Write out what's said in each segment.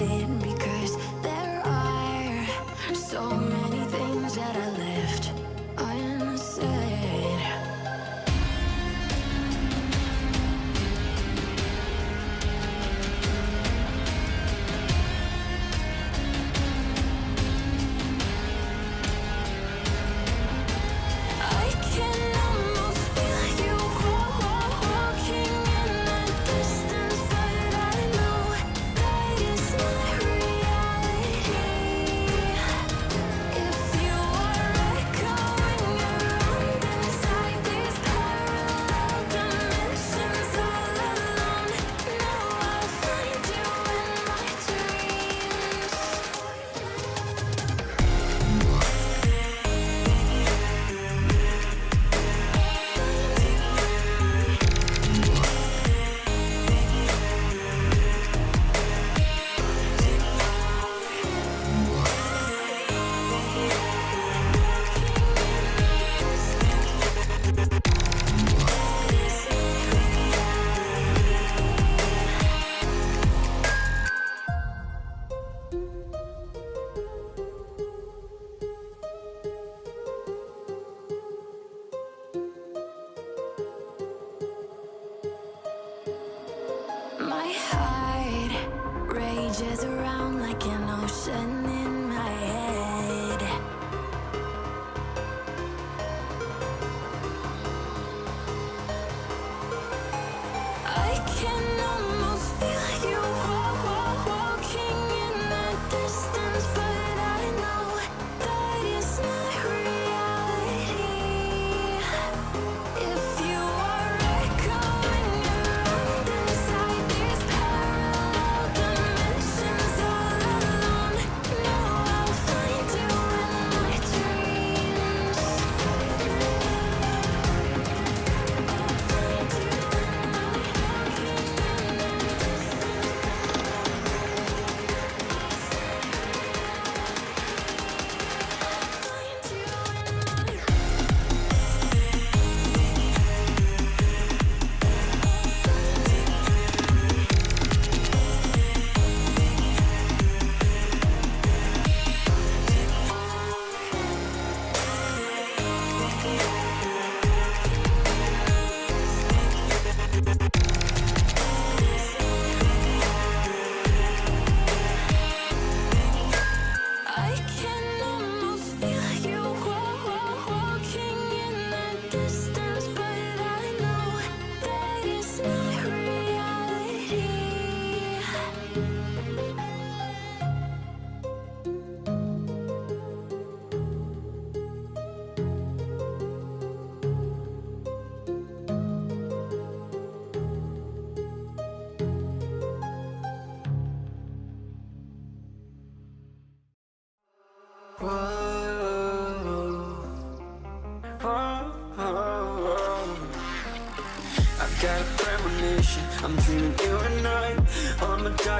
in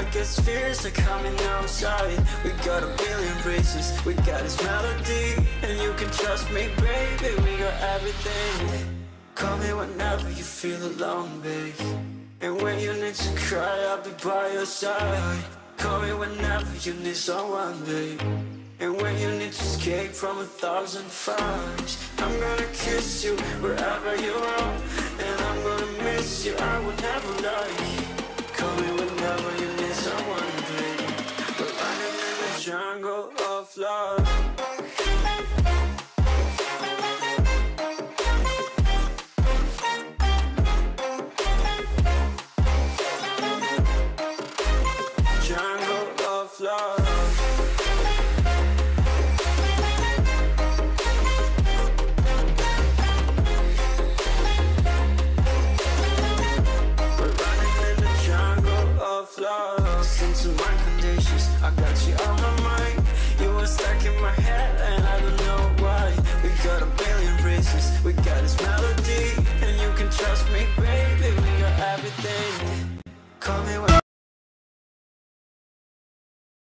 darkest fears are coming outside. We got a billion races, we got this melody And you can trust me, baby, we got everything. Call me whenever you feel alone, babe. And when you need to cry, I'll be by your side. Call me whenever you need someone, babe. And when you need to escape from a thousand fires I'm gonna kiss you wherever you are. And I'm gonna miss you, I will never lie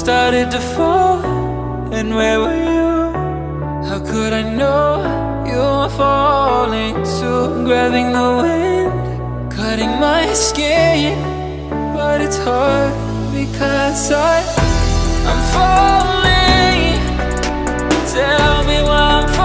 Started to fall, and where were you? How could I know you were falling too? Grabbing the wind, cutting my skin, but it's hard because I, I'm falling. Tell me why I'm falling.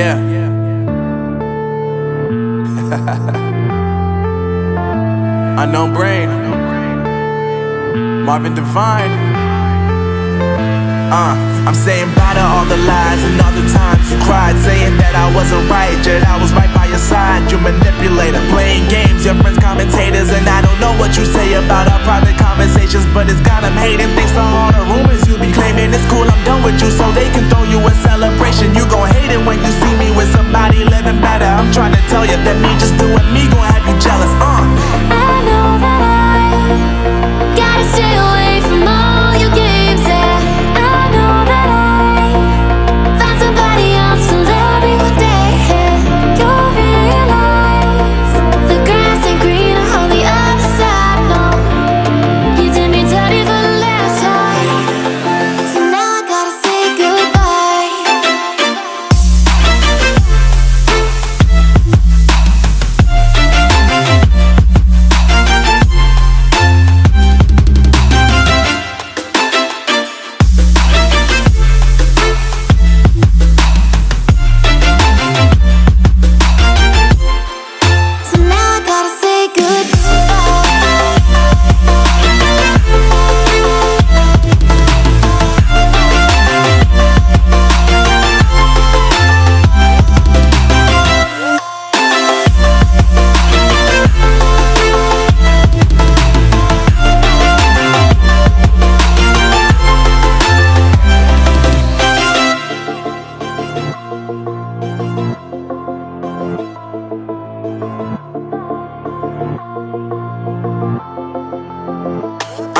Yeah. Unknown brain. Marvin Divine. Uh, I'm saying bye to all the lies and all the times you cried, saying that I wasn't right, yet I was right by your side. You manipulator, playing games, your friends commentators, and I don't know what you say about our private conversations, but it's got 'em hating. Thanks to all the rumors you be claiming, it's cool. I'm done with you, so they can throw you a celebration. You gon' You that me just doing me gon' have you jealous.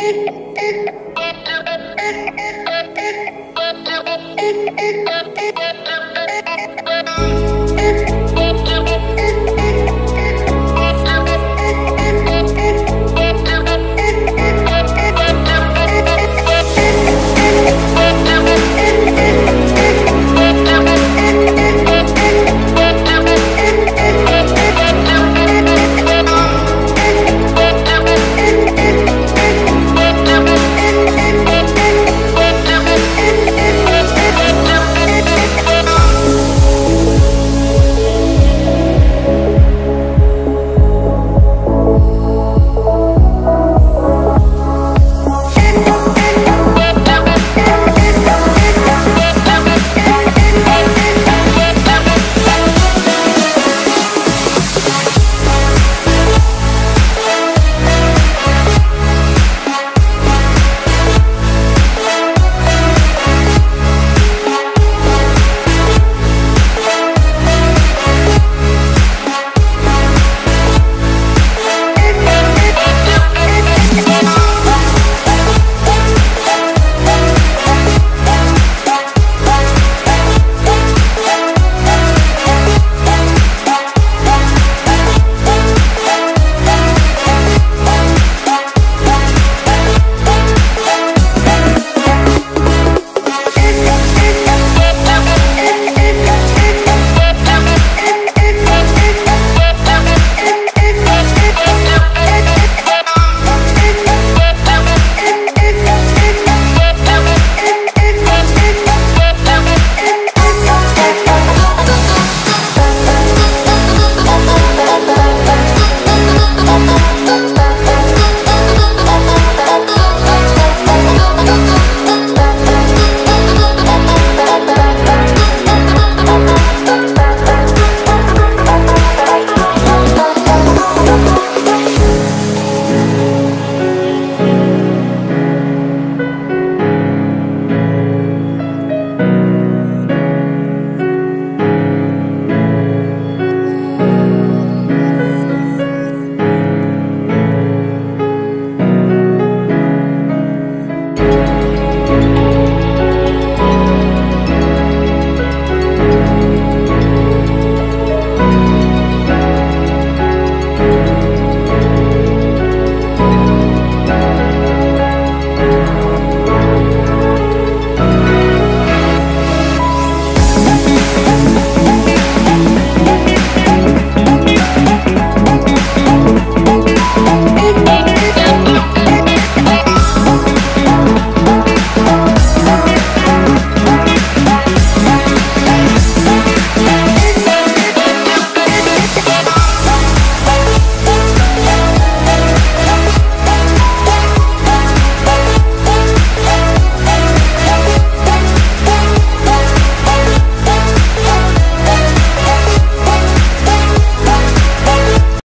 Thank you.